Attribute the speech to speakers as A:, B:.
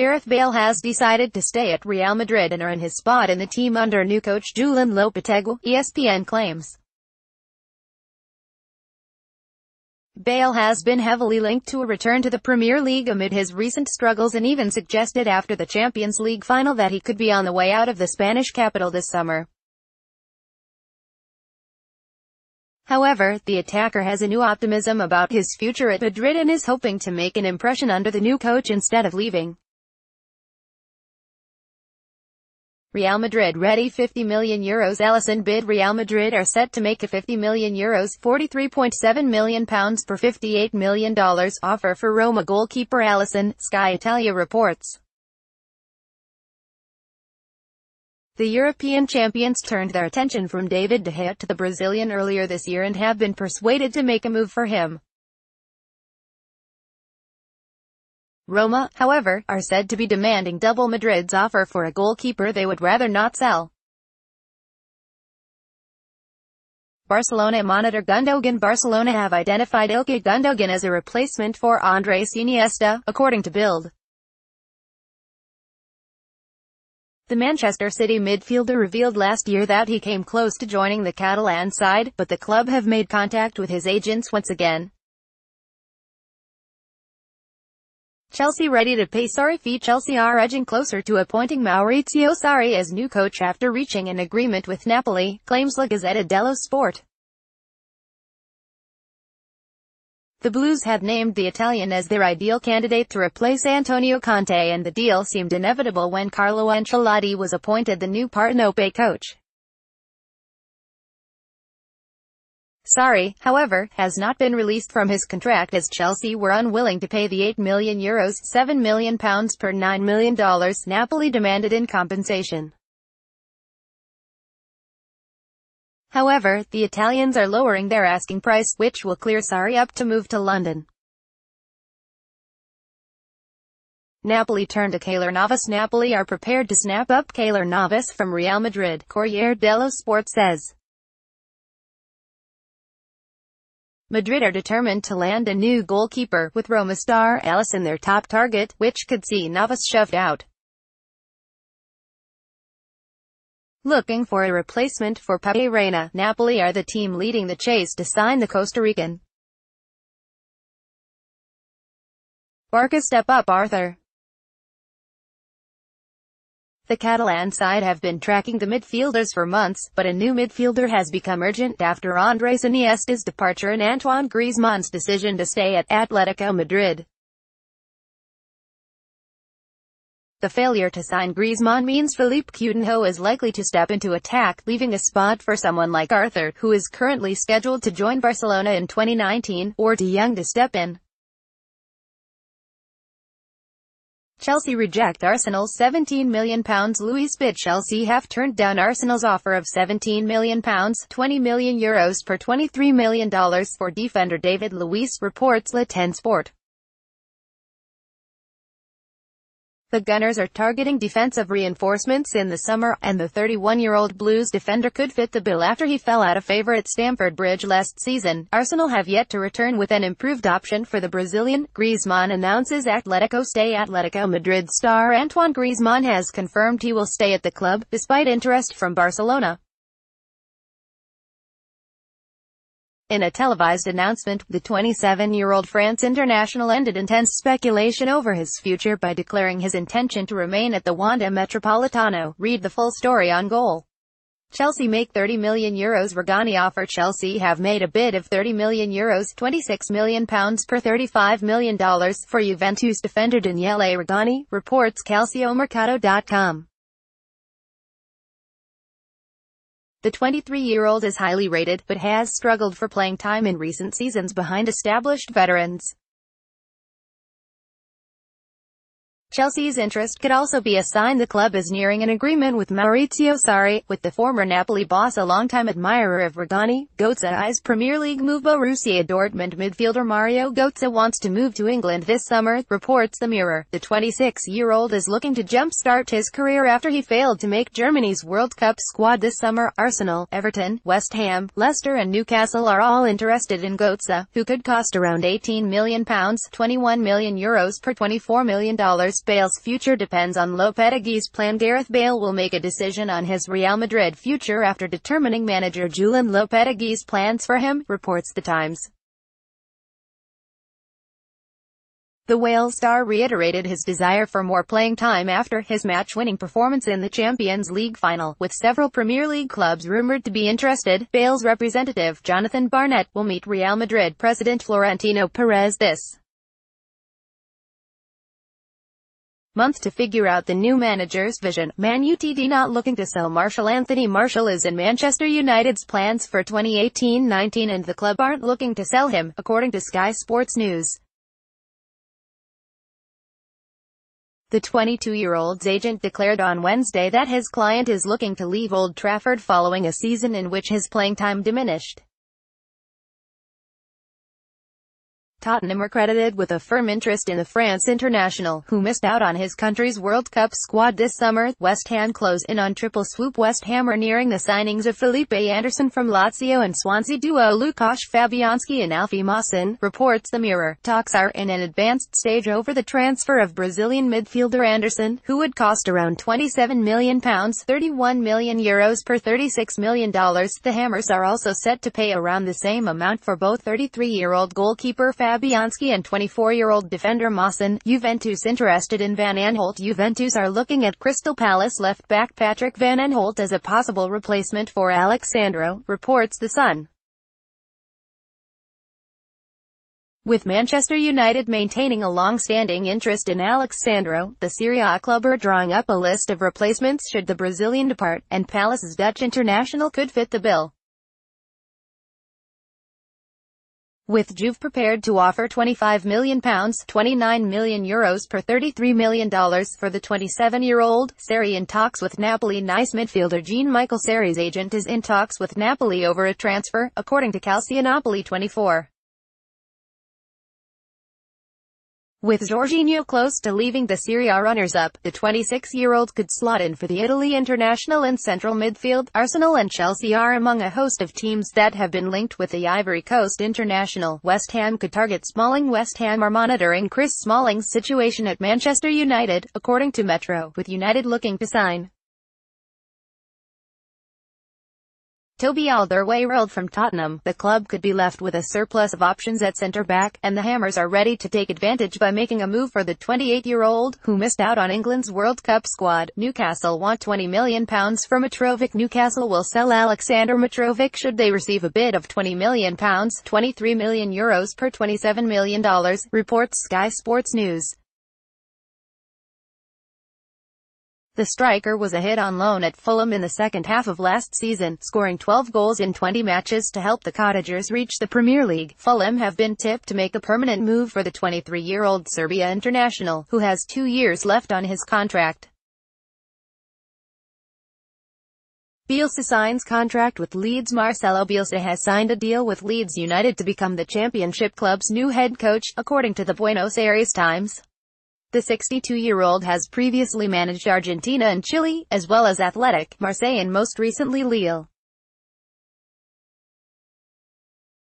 A: Gareth Bale has decided to stay at Real Madrid and earn his spot in the team under new coach Julen Lopetegui, ESPN claims. Bale has been heavily linked to a return to the Premier League amid his recent struggles and even suggested after the Champions League final that he could be on the way out of the Spanish capital this summer. However, the attacker has a new optimism about his future at Madrid and is hoping to make an impression under the new coach instead of leaving. Real Madrid ready 50 million euros Alisson bid Real Madrid are set to make a 50 million euros 43.7 million pounds per 58 million dollars offer for Roma goalkeeper Alisson, Sky Italia reports. The European champions turned their attention from David De Gea to the Brazilian earlier this year and have been persuaded to make a move for him. Roma, however, are said to be demanding double Madrid's offer for a goalkeeper they would rather not sell. Barcelona monitor Gundogan Barcelona have identified Ilkay Gundogan as a replacement for Andres Iniesta, according to Bild. The Manchester City midfielder revealed last year that he came close to joining the Catalan side, but the club have made contact with his agents once again. Chelsea ready to pay Sarri fee Chelsea are edging closer to appointing Maurizio Sarri as new coach after reaching an agreement with Napoli, claims La Gazzetta dello Sport. The Blues had named the Italian as their ideal candidate to replace Antonio Conte and the deal seemed inevitable when Carlo Ancelotti was appointed the new Partenope coach. Sarri, however, has not been released from his contract as Chelsea were unwilling to pay the 8 million euros 7 million pounds per $9 million Napoli demanded in compensation. However, the Italians are lowering their asking price, which will clear Sarri up to move to London. Napoli turned to Keylor Navas Napoli are prepared to snap up Keylor Navas from Real Madrid, Corriere dello Sport says. Madrid are determined to land a new goalkeeper, with Roma star Alisson their top target, which could see Navas shoved out. Looking for a replacement for Pepe Reina, Napoli are the team leading the chase to sign the Costa Rican. Barca step up Arthur. The Catalan side have been tracking the midfielders for months, but a new midfielder has become urgent after Andres Iniesta's departure and Antoine Griezmann's decision to stay at Atletico Madrid. The failure to sign Griezmann means Philippe Coutinho is likely to step into attack, leaving a spot for someone like Arthur, who is currently scheduled to join Barcelona in 2019, or De Jong to step in. Chelsea reject Arsenal's £17 million Luiz bid Chelsea have turned down Arsenal's offer of £17 million €20 million Euros per $23 million for defender David Luiz, reports Le Temps Sport. The Gunners are targeting defensive reinforcements in the summer, and the 31-year-old Blues defender could fit the bill after he fell out of favour at Stamford Bridge last season. Arsenal have yet to return with an improved option for the Brazilian. Griezmann announces Atletico stay Atletico Madrid star Antoine Griezmann has confirmed he will stay at the club, despite interest from Barcelona. In a televised announcement, the 27-year-old France international ended intense speculation over his future by declaring his intention to remain at the Wanda Metropolitano. Read the full story on goal. Chelsea make 30 million euros Rugani offer Chelsea have made a bid of 30 million euros 26 million pounds per 35 million dollars for Juventus defender Daniele Rugani, reports CalcioMercato.com. The 23-year-old is highly rated, but has struggled for playing time in recent seasons behind established veterans. Chelsea's interest could also be a sign the club is nearing an agreement with Maurizio Sarri, with the former Napoli boss a longtime admirer of Rugani. Götze eyes Premier League move Borussia Dortmund midfielder Mario Götze wants to move to England this summer, reports The Mirror. The 26-year-old is looking to jumpstart his career after he failed to make Germany's World Cup squad this summer. Arsenal, Everton, West Ham, Leicester and Newcastle are all interested in Götze, who could cost around £18 million, £21 million Euros per $24 million Bale's future depends on Lopetegui's plan. Gareth Bale will make a decision on his Real Madrid future after determining manager Julen Lopetegui's plans for him, reports The Times. The Wales star reiterated his desire for more playing time after his match-winning performance in the Champions League final, with several Premier League clubs rumoured to be interested. Bale's representative, Jonathan Barnett, will meet Real Madrid president Florentino Perez this month to figure out the new manager's vision. Man Utd not looking to sell Martial Anthony Martial is in Manchester United's plans for 2018-19 and the club aren't looking to sell him, according to Sky Sports News. The 22-year-old's agent declared on Wednesday that his client is looking to leave Old Trafford following a season in which his playing time diminished. Tottenham were credited with a firm interest in the France international, who missed out on his country's World Cup squad this summer. West Ham close in on triple swoop West Ham are nearing the signings of Felipe Anderson from Lazio and Swansea duo Łukasz Fabianski and Alfie Mawson, reports The Mirror. Talks are in an advanced stage over the transfer of Brazilian midfielder Anderson, who would cost around £27 million, £31 million Euros per $36 million. The Hammers are also set to pay around the same amount for both 33-year-old goalkeeper Fabianski and 24-year-old defender Mawson, Juventus interested in Van Aanholt Juventus are looking at Crystal Palace left-back Patrick Van Aanholt as a possible replacement for Alex Sandro, reports The Sun. With Manchester United maintaining a long-standing interest in Alex Sandro, the Serie A club are drawing up a list of replacements should the Brazilian depart, and Palace's Dutch international could fit the bill. With Juve prepared to offer £25 million £29 million Euros per $33 million for the 27-year-old. Seri in talks with Napoli Nice midfielder Jean-Michel Seri's agent is in talks with Napoli over a transfer, according to Calciopoli 24. With Jorginho close to leaving the Serie A runners-up, the 26-year-old could slot in for the Italy international in central midfield. Arsenal and Chelsea are among a host of teams that have been linked with the Ivory Coast international. West Ham could target Smalling. West Ham are monitoring Chris Smalling's situation at Manchester United, according to Metro, with United looking to sign Toby Alderweireld from Tottenham, the club could be left with a surplus of options at centre-back, and the Hammers are ready to take advantage by making a move for the 28-year-old, who missed out on England's World Cup squad. Newcastle want £20 million from Mitrovic. Newcastle will sell Alexander Mitrovic should they receive a bid of £20 million, €23 million Euros per $27 million, reports Sky Sports News. The striker was a hit on loan at Fulham in the second half of last season, scoring 12 goals in 20 matches to help the Cottagers reach the Premier League. Fulham have been tipped to make a permanent move for the 23-year-old Serbia international, who has two years left on his contract. Bielsa signs contract with Leeds Marcelo Bielsa has signed a deal with Leeds United to become the championship club's new head coach, according to the Buenos Aires Times. The 62-year-old has previously managed Argentina and Chile, as well as Athletic, Marseille and most recently Lille.